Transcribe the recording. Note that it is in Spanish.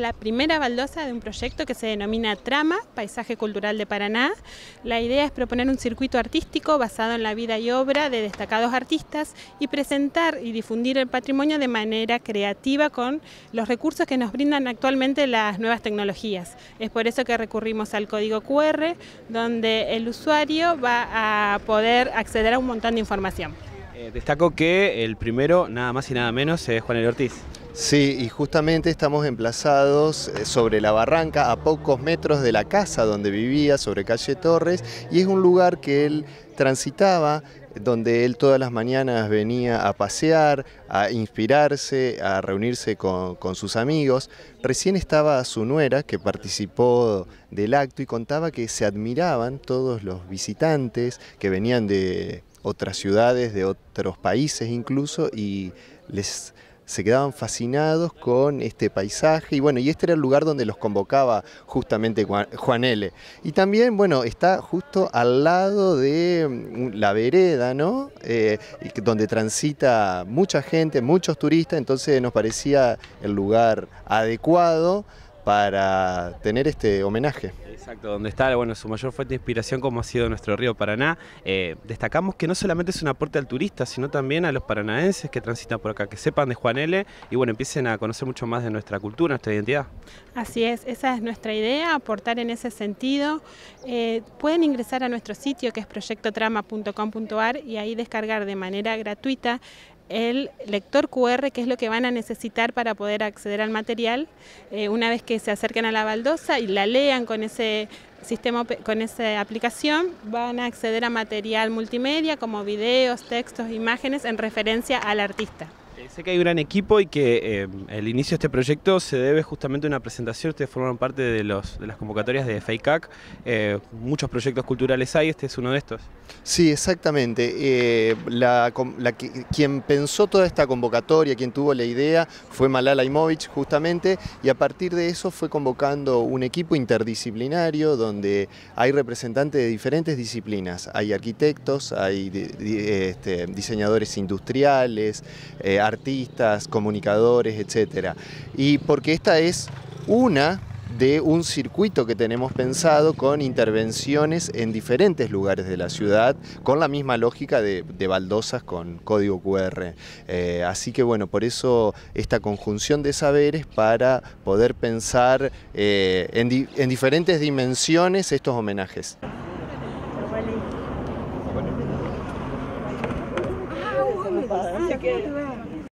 La primera baldosa de un proyecto que se denomina Trama, Paisaje Cultural de Paraná. La idea es proponer un circuito artístico basado en la vida y obra de destacados artistas y presentar y difundir el patrimonio de manera creativa con los recursos que nos brindan actualmente las nuevas tecnologías. Es por eso que recurrimos al código QR, donde el usuario va a poder acceder a un montón de información. Eh, destaco que el primero, nada más y nada menos, es Juan El Ortiz. Sí, y justamente estamos emplazados eh, sobre la barranca, a pocos metros de la casa donde vivía, sobre calle Torres, y es un lugar que él transitaba, donde él todas las mañanas venía a pasear, a inspirarse, a reunirse con, con, sus amigos. Recién estaba su nuera, que participó del acto y contaba que se admiraban todos los visitantes que venían de otras ciudades, de otros países incluso, y les se quedaban fascinados con este paisaje y bueno, y este era el lugar donde los convocaba justamente Juan L. Y también, bueno, está justo al lado de mm, la vereda, ¿no? Eh, donde transita mucha gente, muchos turistas, entonces nos parecía el lugar adecuado para tener este homenaje. Exacto, donde está bueno, su mayor fuente de inspiración como ha sido nuestro río Paraná. Eh, destacamos que no solamente es un aporte al turista, sino también a los paranaenses que transitan por acá, que sepan de Juan L. y bueno, empiecen a conocer mucho más de nuestra cultura, nuestra identidad. Así es, esa es nuestra idea, aportar en ese sentido. Eh, pueden ingresar a nuestro sitio que es proyectotrama.com.ar y ahí descargar de manera gratuita el lector QR, que es lo que van a necesitar para poder acceder al material, eh, una vez que se acerquen a la baldosa y la lean con ese sistema, con esa aplicación, van a acceder a material multimedia como videos, textos, imágenes en referencia al artista. Eh, sé que hay un gran equipo y que eh, el inicio de este proyecto se debe justamente a una presentación. Ustedes forman parte de, los, de las convocatorias de FEICAC. Eh, muchos proyectos culturales hay, este es uno de estos. Sí, exactamente. la, quien pensó toda esta convocatoria, quien tuvo la idea, fue Malala Imovich justamente, y a partir de eso fue convocando un equipo interdisciplinario donde hay representantes de diferentes disciplinas. Hay arquitectos, hay este, diseñadores industriales, artistas, comunicadores, etc. Y porque esta es una de un circuito que tenemos pensado con intervenciones en diferentes lugares de la ciudad, con la misma lógica de, baldosas con código QR. Eh, así que bueno, por eso esta conjunción de saberes para poder pensar eh, en, diferentes dimensiones estos homenajes.